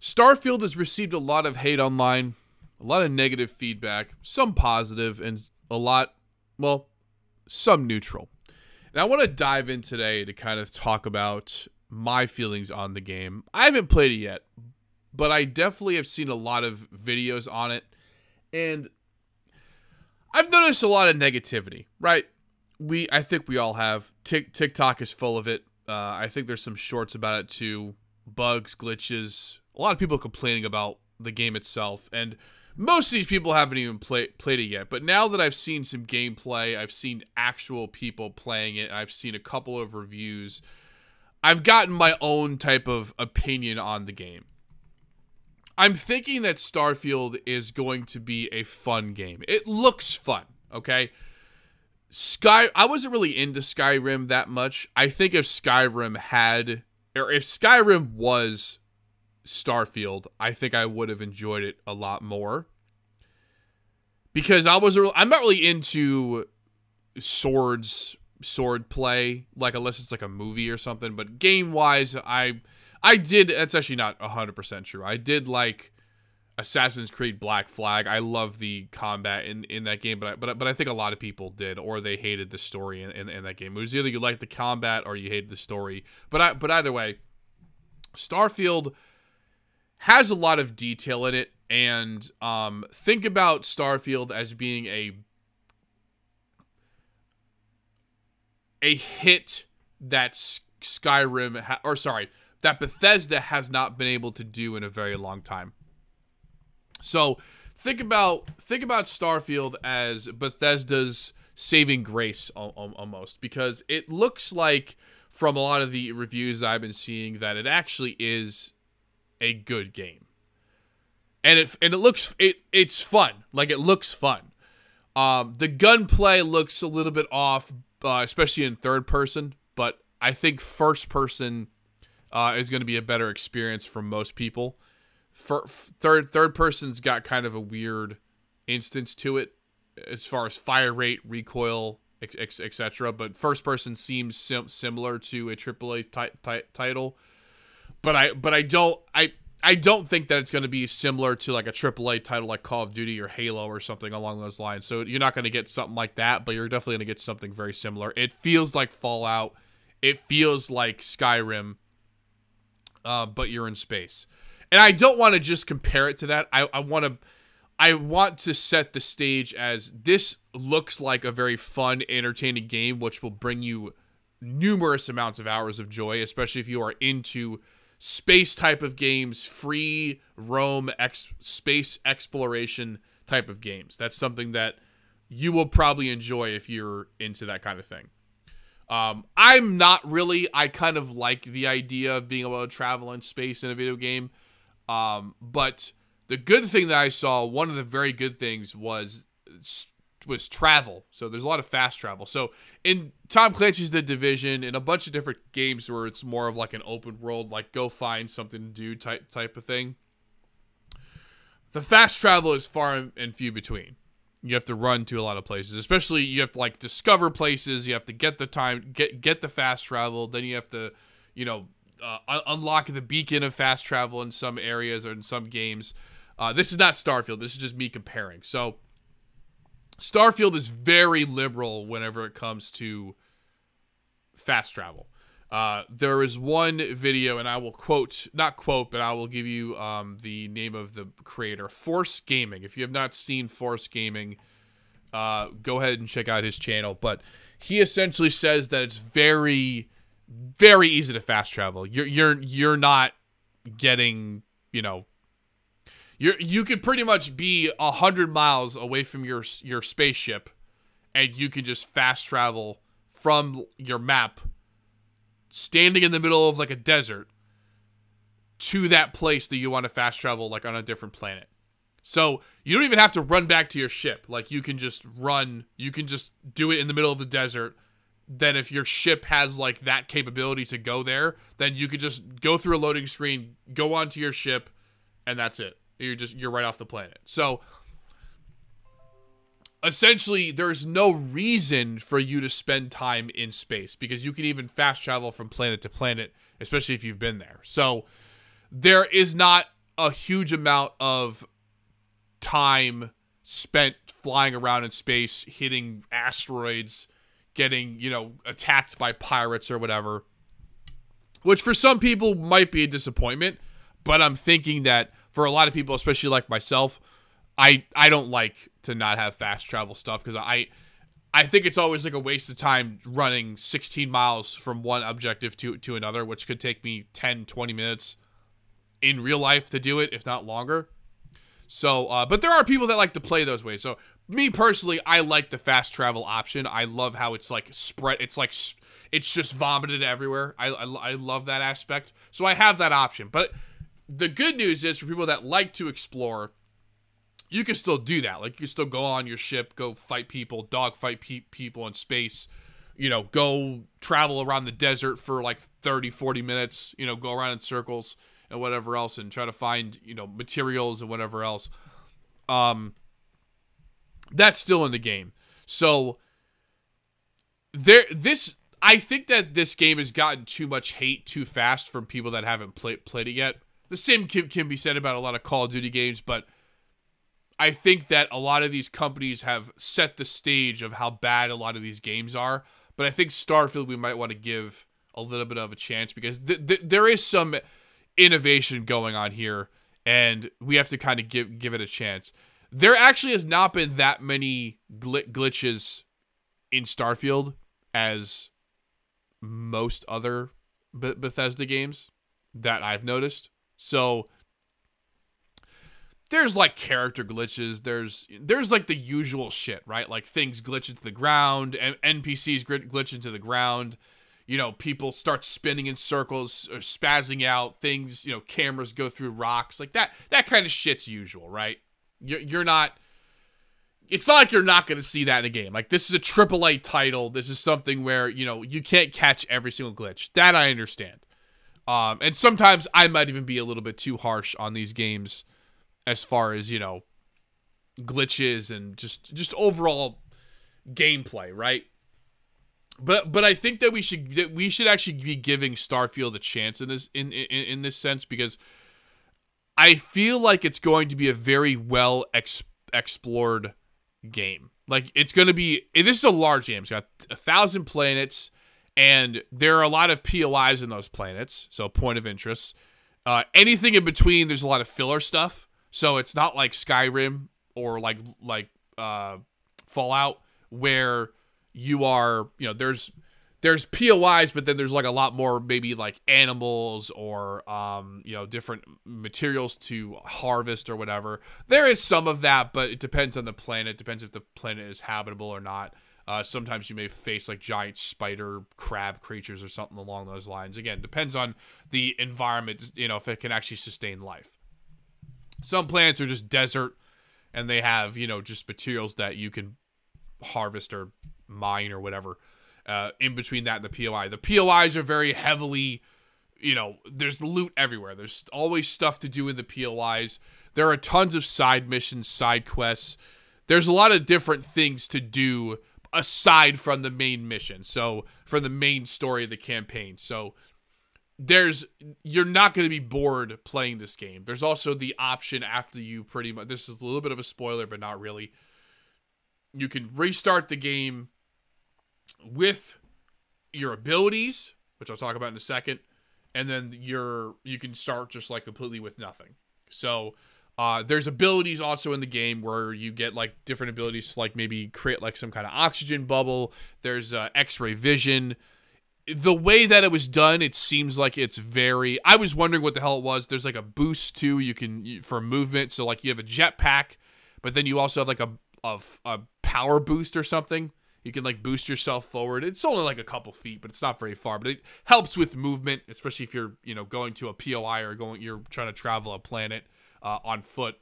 Starfield has received a lot of hate online, a lot of negative feedback, some positive, and a lot, well, some neutral. And I want to dive in today to kind of talk about my feelings on the game. I haven't played it yet, but I definitely have seen a lot of videos on it. And I've noticed a lot of negativity, right? We, I think we all have. Tik TikTok is full of it. Uh, I think there's some shorts about it too. Bugs, glitches, a lot of people complaining about the game itself. And most of these people haven't even play, played it yet. But now that I've seen some gameplay, I've seen actual people playing it, I've seen a couple of reviews, I've gotten my own type of opinion on the game. I'm thinking that Starfield is going to be a fun game. It looks fun, okay? Sky I wasn't really into Skyrim that much. I think if Skyrim had or if Skyrim was Starfield, I think I would have enjoyed it a lot more. Because I was I'm not really into swords sword play like unless it's like a movie or something, but game wise I I did. That's actually not hundred percent true. I did like Assassin's Creed Black Flag. I love the combat in, in that game, but I, but but I think a lot of people did, or they hated the story in, in, in that game. It was either you liked the combat or you hated the story. But I but either way, Starfield has a lot of detail in it, and um, think about Starfield as being a a hit that Skyrim or sorry that Bethesda has not been able to do in a very long time. So think about think about Starfield as Bethesda's saving grace almost because it looks like from a lot of the reviews I've been seeing that it actually is a good game. And it and it looks it it's fun. Like it looks fun. Um, the gunplay looks a little bit off, uh, especially in third person. But I think first person uh, is going to be a better experience for most people. For third third person's got kind of a weird instance to it as far as fire rate, recoil, etc. But first person seems sim- similar to a AAA ti- ti- title. But I but I don't I I don't think that it's going to be similar to like a AAA title like Call of Duty or Halo or something along those lines. So you're not going to get something like that, but you're definitely going to get something very similar. It feels like Fallout. It feels like Skyrim uh, but you're in space. And I don't want to just compare it to that. I, I want to I want to set the stage as this looks like a very fun, entertaining game, which will bring you numerous amounts of hours of joy, especially if you are into space type of games, free roam, ex- space exploration type of games. That's something that you will probably enjoy if you're into that kind of thing. Um, I'm not really. I kind of like the idea of being able to travel in space in a video game. Um, but the good thing that I saw, one of the very good things was was travel. So there's a lot of fast travel. So in Tom Clancy's The Division, in a bunch of different games where it's more of like an open world, like go find something to do type type of thing. The fast travel is far and few between you have to run to a lot of places especially you have to like discover places you have to get the time get get the fast travel then you have to you know uh, unlock the beacon of fast travel in some areas or in some games uh, this is not starfield this is just me comparing so starfield is very liberal whenever it comes to fast travel uh, there is one video, and I will quote, not quote, but I will give you um, the name of the creator, Force Gaming. If you have not seen Force Gaming, uh, go ahead and check out his channel. But he essentially says that it's very, very easy to fast travel. You're you're you're not getting, you know, you you could pretty much be a hundred miles away from your your spaceship, and you can just fast travel from your map standing in the middle of like a desert to that place that you want to fast travel like on a different planet. So you don't even have to run back to your ship. Like you can just run, you can just do it in the middle of the desert. Then if your ship has like that capability to go there, then you could just go through a loading screen, go onto your ship, and that's it. You're just you're right off the planet. So essentially there's no reason for you to spend time in space because you can even fast travel from planet to planet especially if you've been there so there is not a huge amount of time spent flying around in space, hitting asteroids, getting, you know, attacked by pirates or whatever. Which for some people might be a disappointment, but I'm thinking that for a lot of people, especially like myself, I I don't like to not have fast travel stuff because I I think it's always like a waste of time running 16 miles from one objective to to another, which could take me 10, 20 minutes in real life to do it, if not longer. So, uh, but there are people that like to play those ways. So, me personally, I like the fast travel option. I love how it's like spread. It's like it's just vomited everywhere. I, I, I love that aspect. So I have that option. But the good news is for people that like to explore, you can still do that. Like you can still go on your ship, go fight people, dog fight pe- people in space. You know, go travel around the desert for like 30, 40 minutes. You know, go around in circles and whatever else and try to find, you know, materials and whatever else. Um that's still in the game. So there this I think that this game has gotten too much hate too fast from people that haven't play, played it yet. The same can, can be said about a lot of Call of Duty games, but I think that a lot of these companies have set the stage of how bad a lot of these games are. But I think Starfield we might want to give a little bit of a chance because th- th- there is some innovation going on here, and we have to kind of give give it a chance. There actually has not been that many gl- glitches in Starfield as most other Bethesda games that I've noticed. So there's like character glitches. There's there's like the usual shit, right? Like things glitch into the ground, and NPCs glitch into the ground you know, people start spinning in circles or spazzing out. Things, you know, cameras go through rocks like that. That kind of shit's usual, right? You're, you're not. It's not like you're not going to see that in a game. Like this is a AAA title. This is something where you know you can't catch every single glitch. That I understand. Um, and sometimes I might even be a little bit too harsh on these games, as far as you know, glitches and just just overall gameplay, right? but but I think that we should that we should actually be giving Starfield a chance in this in in, in this sense because I feel like it's going to be a very well ex- explored game. Like it's going to be this is a large game. It's got a thousand planets, and there are a lot of POIs in those planets. So point of interest. Uh, anything in between, there's a lot of filler stuff. So it's not like Skyrim or like like uh, Fallout where you are, you know, there's there's POIs, but then there's like a lot more maybe like animals or um, you know, different materials to harvest or whatever. There is some of that, but it depends on the planet. Depends if the planet is habitable or not. Uh, sometimes you may face like giant spider crab creatures or something along those lines. Again, depends on the environment, you know, if it can actually sustain life. Some planets are just desert and they have, you know, just materials that you can harvest or mine or whatever. Uh, in between that and the POI, the POIs are very heavily, you know, there's loot everywhere. There's always stuff to do in the POIs. There are tons of side missions, side quests. There's a lot of different things to do aside from the main mission. So, from the main story of the campaign. So, there's you're not going to be bored playing this game. There's also the option after you pretty much this is a little bit of a spoiler but not really. You can restart the game with your abilities, which I'll talk about in a second, and then your you can start just like completely with nothing. So uh, there's abilities also in the game where you get like different abilities, like maybe create like some kind of oxygen bubble. There's uh, X-ray vision. The way that it was done, it seems like it's very. I was wondering what the hell it was. There's like a boost too. You can for movement. So like you have a jetpack, but then you also have like a of a power boost or something. You can like boost yourself forward. It's only like a couple feet, but it's not very far. But it helps with movement, especially if you're you know going to a POI or going you're trying to travel a planet uh, on foot.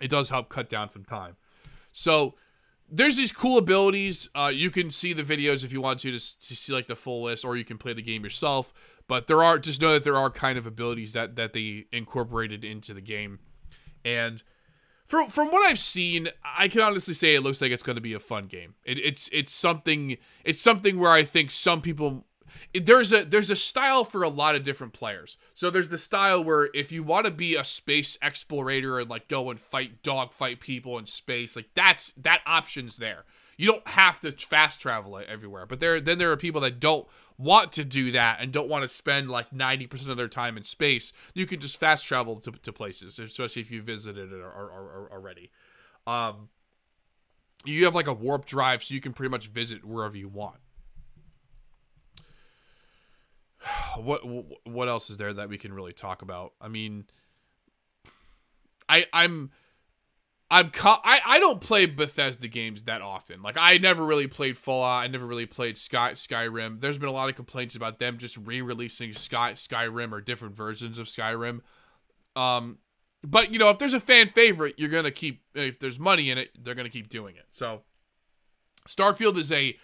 It does help cut down some time. So there's these cool abilities. Uh, you can see the videos if you want to, to to see like the full list, or you can play the game yourself. But there are just know that there are kind of abilities that that they incorporated into the game, and from from what I've seen, I can honestly say it looks like it's going to be a fun game. It, it's it's something it's something where I think some people there's a there's a style for a lot of different players. So there's the style where if you want to be a space explorator and like go and fight dog fight people in space, like that's that option's there. You don't have to fast travel everywhere. But there then there are people that don't want to do that and don't want to spend like 90% of their time in space. You can just fast travel to, to places, especially if you visited it or, or, or already. Um, you have like a warp drive so you can pretty much visit wherever you want what what else is there that we can really talk about i mean i i'm i'm I, I don't play bethesda games that often like i never really played fallout i never really played sky skyrim there's been a lot of complaints about them just re-releasing sky skyrim or different versions of skyrim um but you know, if there's a fan favorite, you're gonna keep. If there's money in it, they're gonna keep doing it. So, Starfield is a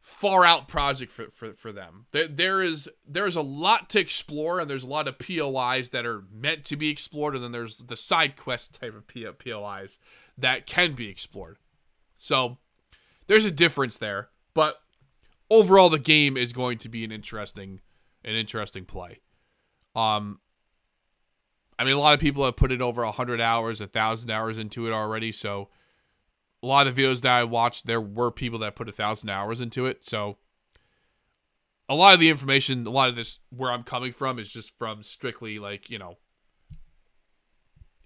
far out project for, for, for them. There, there is there is a lot to explore, and there's a lot of POIs that are meant to be explored, and then there's the side quest type of POIs that can be explored. So there's a difference there, but overall, the game is going to be an interesting an interesting play. Um, I mean, a lot of people have put in over 100 hours, a 1,000 hours into it already. So, a lot of the videos that I watched, there were people that put a 1,000 hours into it. So, a lot of the information, a lot of this, where I'm coming from, is just from strictly like, you know,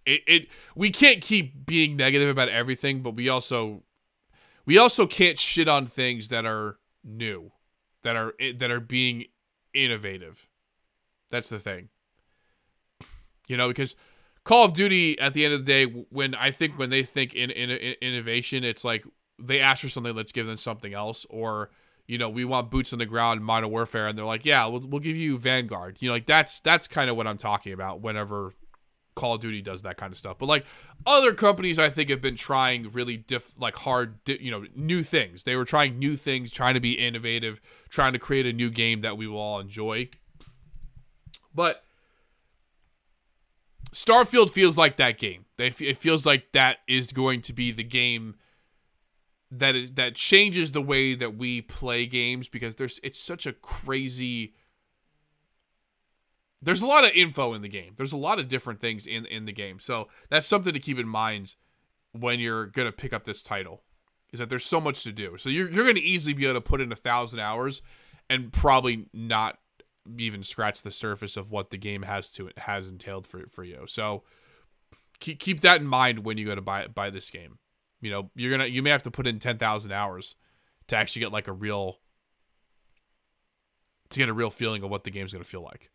it, it we can't keep being negative about everything, but we also we also can't shit on things that are new, that are eh, that are being innovative. That's the thing. You know, because Call of Duty at the end of the day, when I think when they think in, in, in innovation, it's like they ask for something, let's give them something else, or you know, we want boots on the ground, Modern Warfare, and they're like, yeah, we'll, we'll give you Vanguard. You know, like that's that's kind of what I'm talking about. Whenever Call of Duty does that kind of stuff, but like other companies, I think have been trying really diff like hard, you know, new things. They were trying new things, trying to be innovative, trying to create a new game that we will all enjoy. But Starfield feels like that game. It feels like that is going to be the game that is, that changes the way that we play games because there's it's such a crazy there's a lot of info in the game. There's a lot of different things in in the game. So that's something to keep in mind when you're to pick up this title. Is that there's so much to do. So you're you're to easily be able to put in a 1000 hours and probably not even scratch the surface of what the game has to it has entailed for for you. So keep keep that in mind when you go to buy buy this game. You know, you're gonna you may have to put in ten thousand hours to actually get like a real to get a real feeling of what the game's gonna feel like.